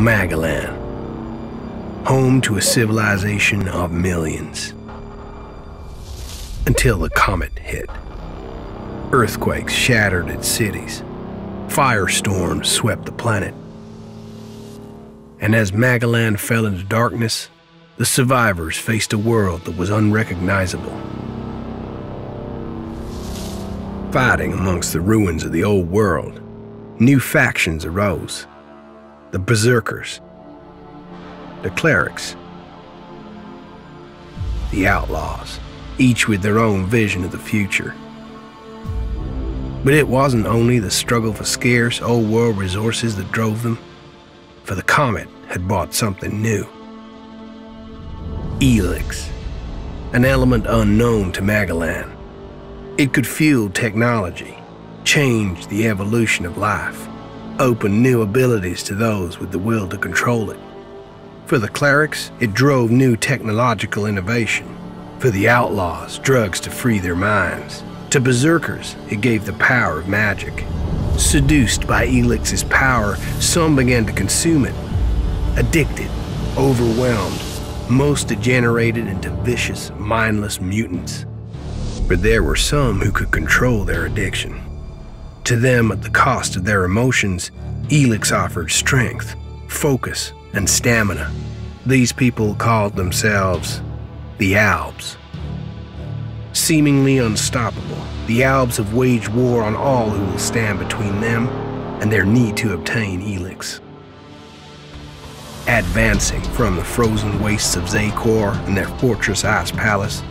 Magalan, home to a civilization of millions. Until the comet hit. Earthquakes shattered its cities. Firestorms swept the planet. And as Magalan fell into darkness, the survivors faced a world that was unrecognizable. Fighting amongst the ruins of the old world, new factions arose. The Berserkers, the Clerics, the Outlaws, each with their own vision of the future. But it wasn't only the struggle for scarce old world resources that drove them, for the Comet had brought something new. Elex, an element unknown to Magalan. It could fuel technology, change the evolution of life, open new abilities to those with the will to control it. For the clerics, it drove new technological innovation. For the outlaws, drugs to free their minds. To berserkers, it gave the power of magic. Seduced by Elex's power, some began to consume it. Addicted, overwhelmed, most degenerated into vicious, mindless mutants. But there were some who could control their addiction. To them, at the cost of their emotions, Elex offered strength, focus, and stamina. These people called themselves the Albs. Seemingly unstoppable, the Albs have waged war on all who will stand between them and their need to obtain Elex. Advancing from the frozen wastes of Xacor and their fortress Ice Palace,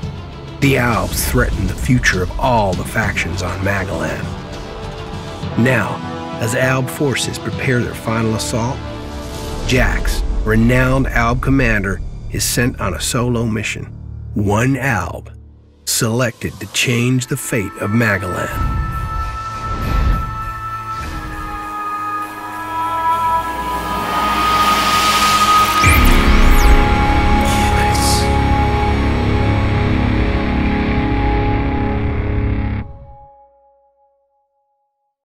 the Albs threaten the future of all the factions on Magalan. Now, as Alb forces prepare their final assault, Jax, renowned Alb commander, is sent on a solo mission. One Alb, selected to change the fate of Magalan.